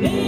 Yeah.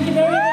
Muito bem.